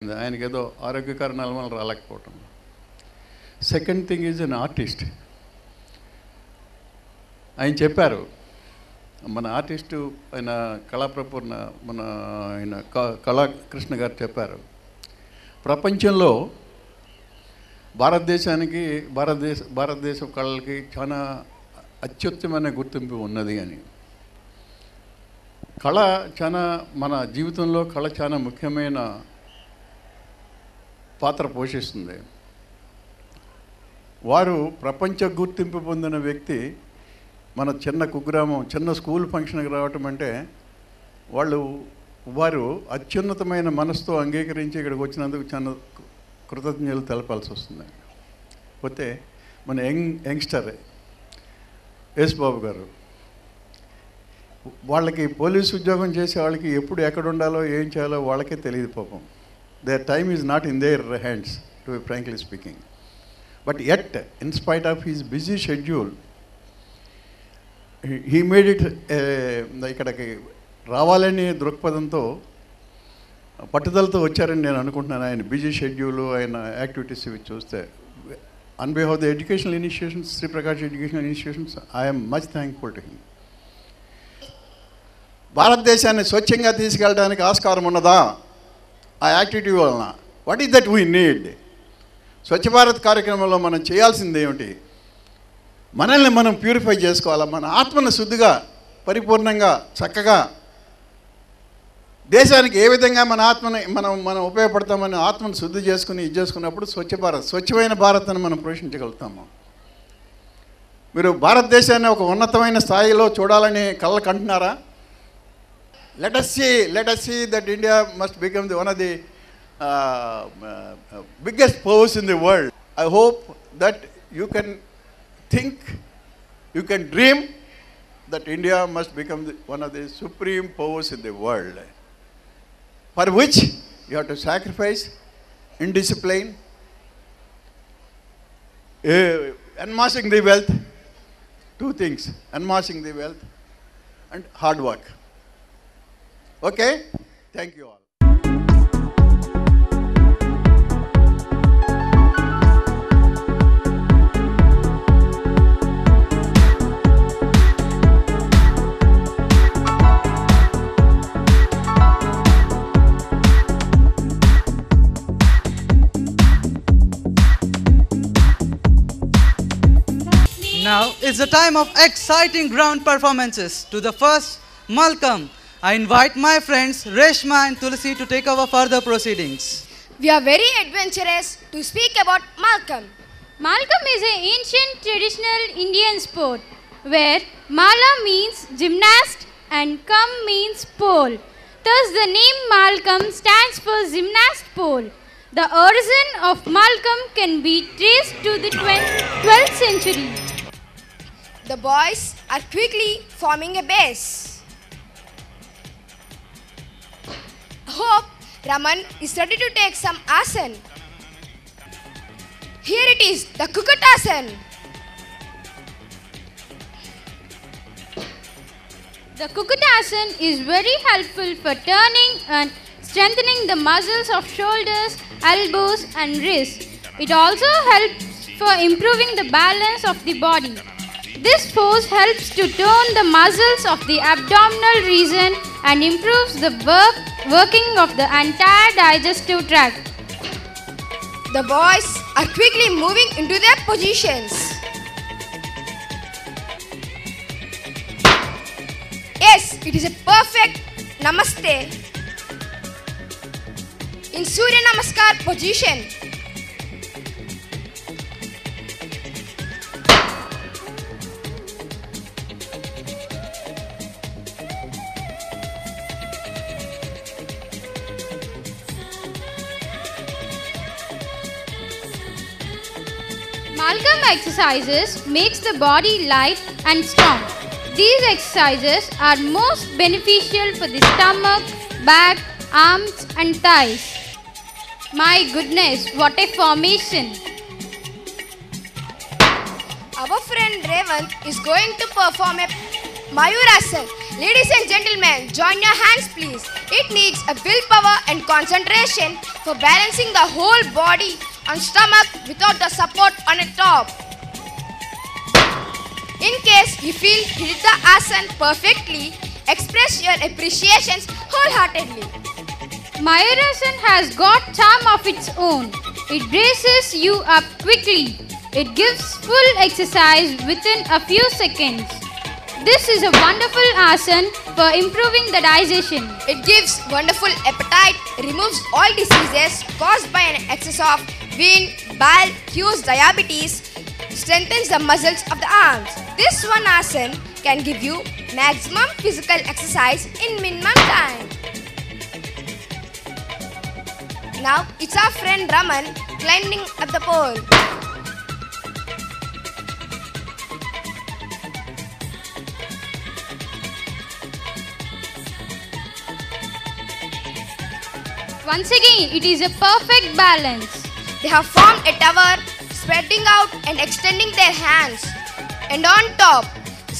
ఆయనకి ఏదో ఆరోగ్య కారణాల వల్ల రాలేకపోవటం. Second thing is an artist ఆయన చెప్పారు మన ఆర్టిస్టు ఆయన కళాప్రపూర్ణ మన ఆయన క- కళాకృష్ణ గారు చెప్పారు ప్రపంచంలో భారతదేశానికి భారతదేశ భారతదేశ కళలకి చాలా అత్యుత్తమైన గుర్తింపు ఉన్నది అని. కళ చాలా మన జీవితంలో కళ చాలా ముఖ్యమైన పాత్ర పోషిస్తుంది. వారు ప్రపంచ గుర్తింపు పొందిన వ్యక్తి మన చిన్న కుగ్రామం చిన్న స్కూల్ ఫంక్షన్కి రావటం అంటే వాళ్ళు వారు అత్యున్నతమైన మనసుతో అంగీకరించి ఇక్కడికి వచ్చినందుకు చాలా కృతజ్ఞతలు తెలపాల్సి వస్తుంది. పోతే మన యంగ్ యంగ్స్టర్ యేసు బాబు గారు వాళ్ళకి పోలీసు ఉద్యోగం చేసే వాళ్ళకి ఎప్పుడు ఎక్కడ ఉండాలో ఏం చేయాలో వాళ్ళకే తెలియదు పాపం. Their time is not in their hands to be frankly speaking but at in spite of his busy schedule he made it ఇక్కడికి రావాలని దృక్పథంతో పట్టుదలతో వచ్చారని నేను అనుకుంటున్నాను. ఆయన బిజీ షెడ్యూల్ ఆయన యాక్టివిటీస్ ఇవి చూస్తే. On behalf the educational initiations Shri Prakash educational initiations I am much thankful to him భారతదేశాన్ని స్వచ్ఛంగా తీసుకెళ్ళడానికి ఆస్కారం ఉన్నదా? ఆ యాక్టివిటీ వలన. What is that we need Swachh Bharat కార్యక్రమంలో మనం చేయాల్సింది ఏమిటి? మనల్ని మనం ప్యూరిఫై చేసుకోవాలా? మన ఆత్మను శుద్ధిగా పరిపూర్ణంగా చక్కగా దేశానికి ఏ విధంగా మన ఆత్మని మనం మనం ఉపయోగపడతామని ఆత్మను శుద్ధి చేసుకుని ఇది చేసుకున్నప్పుడు స్వచ్ఛ భారత్ స్వచ్ఛమైన భారత్ అని మనం పోషించగలుగుతాము. మీరు భారతదేశాన్ని ఒక ఉన్నతమైన స్థాయిలో చూడాలని కళ్ళ కంటున్నారా? Let us see let us see that india must become the one of the uh, uh, biggest powers in the world. I hope that you can think you can dream that india must become the, one of the supreme powers in the world for which you have to sacrifice indiscipline uh, the wealth two things the wealth and hard work Okay? Thank you all. Now it's the time of exciting ground performances. To the first, Mallakhamb. I invite my friends Reshma and Tulsi to take over further proceedings. We are very adventurous to speak about Mallakhamb. Mallakhamb is an ancient traditional Indian sport where Mala means gymnast and Kam means pole. Thus, the name Mallakhamb stands for gymnast pole. The origin of Mallakhamb can be traced to the 12th century. The boys are quickly forming a base. Hope Raman is ready to take some asan. Here it is, the Kukkutasan. The Kukkutasan is very helpful for turning and strengthening the muscles of shoulders, elbows, and wrists. It also helps for improving the balance of the body. This pose helps to tone the muscles of the abdominal region and improves the work, working of the entire digestive tract. The boys are quickly moving into their positions. Yes, it is a perfect namaste. In Surya Namaskar position. Mallakhamb exercises makes the body light and strong. These exercises are most beneficial for the stomach, back, arms and thighs. My goodness, what a formation! Our friend Revant is going to perform a Mayurasan. Ladies and gentlemen, join your hands please. It needs a willpower and concentration for balancing the whole body on stomach without the support on a top. In case you feel you did the asan perfectly, express your appreciations wholeheartedly. Mayurasan has got charm of its own. It braces you up quickly. It gives full exercise within a few seconds. This is a wonderful asan for improving the digestion. It gives wonderful appetite, removes all diseases caused by an excess of wind, bile, cures diabetes, strengthens the muscles of the arms. This one asan can give you maximum physical exercise in minimum time. Now it's our friend Raman climbing up the pole. Once again, it is a perfect balance. They have formed a tower, spreading out and extending their hands. And on top,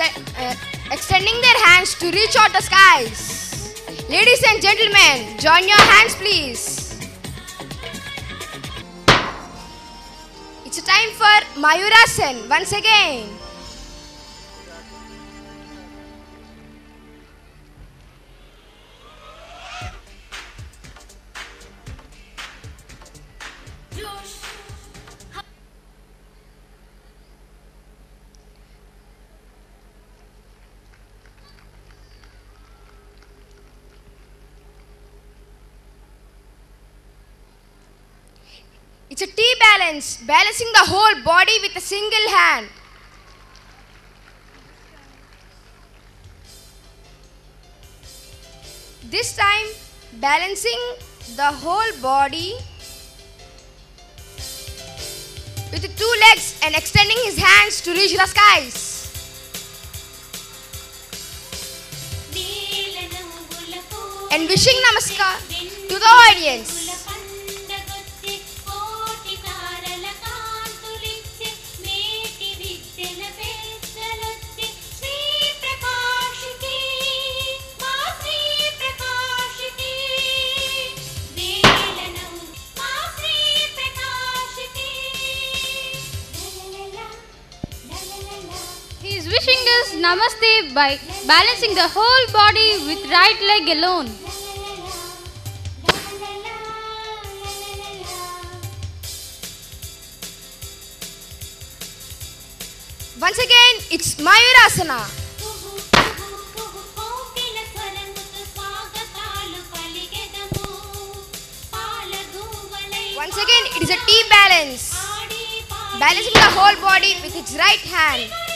uh, extending their hands to reach out the skies. Ladies and gentlemen, join your hands, please. It's time for Mayurasan once again. It's a T balance, balancing the whole body with a single hand. This time, balancing the whole body with two legs and extending his hands to reach the skies. And wishing namaskar to the audience. By balancing the whole body with right leg alone. Once again, it's Mayurasana. Once again, it is a T balance. Balancing the whole body with its right hand.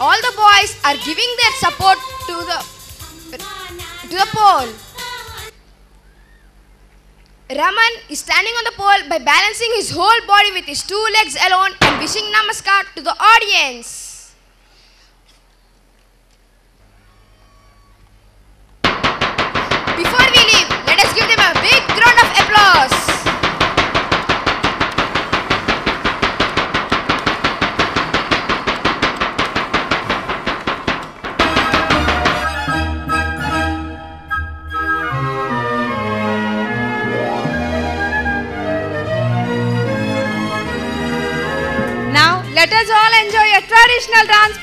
All the boys are giving their support to the to the pole. Raman is standing on the pole by balancing his whole body with his two legs alone and wishing namaskar to the audience.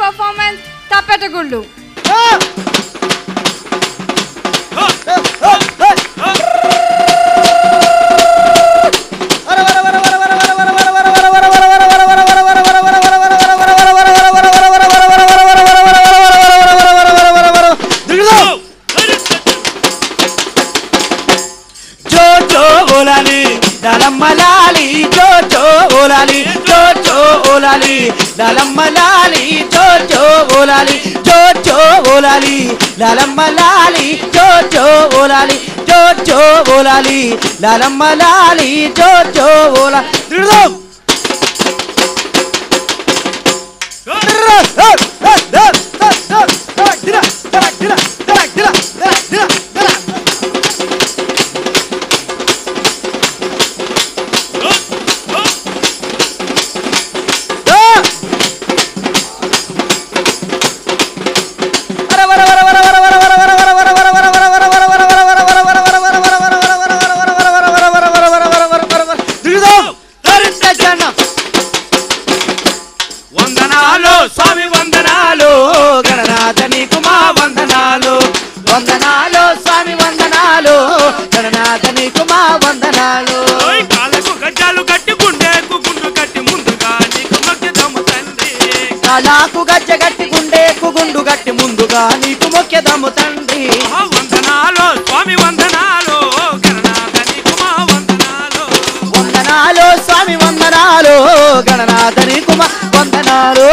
Performance Tappetagullu దళమ్మలాలి జో జో ఓలాలి జో జో ఓలాలి దళమ్మలాలి ఓలాలి జో జో ఓలాలి లాలి జో జో ఓలాలి జో జో ఓలాలి దళమ్మలాలి జో జో ఓలా దృఢం నాకు గజ్జ గట్టి గుండె గుండు గట్టి ముందుగా నీకు మొక్కెదము తండ్రి. వందనాలు స్వామి వందనాలో గణనాథని కుమార్ వందనాలు వందనాలు స్వామి వందనాలు గణనాథని కుమార్ వందనాలు.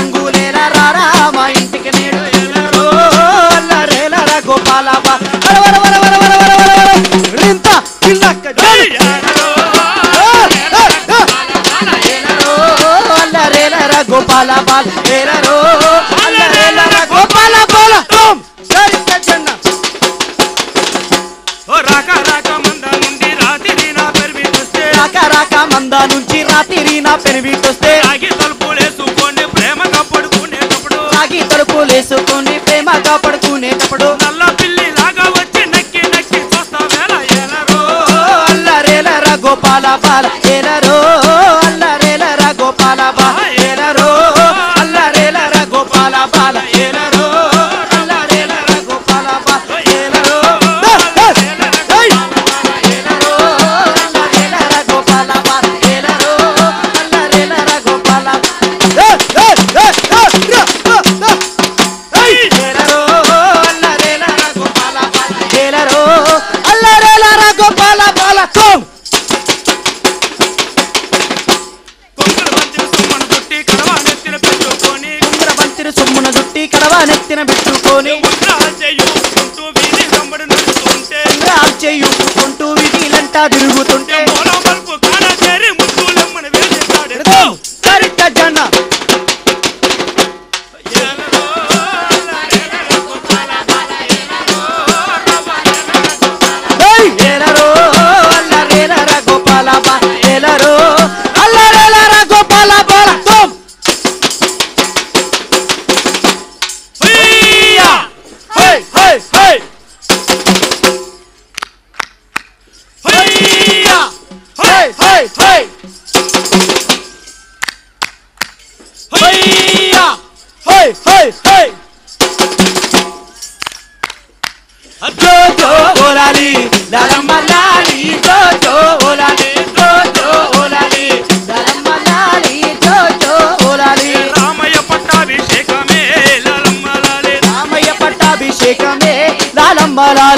రంగులేరా రారా మా ఇంటికి నేడు గోపాలమ్మ వర రాక రాక మందా నుంచి రాత్రి నా పెరివిటొస్తే చెవులేసుకుని ప్రేమ కాపాడుకునేటప్పుడు hey hey hey hey hey hey hey hey hey Jojo orali la la malali Jojo cámara.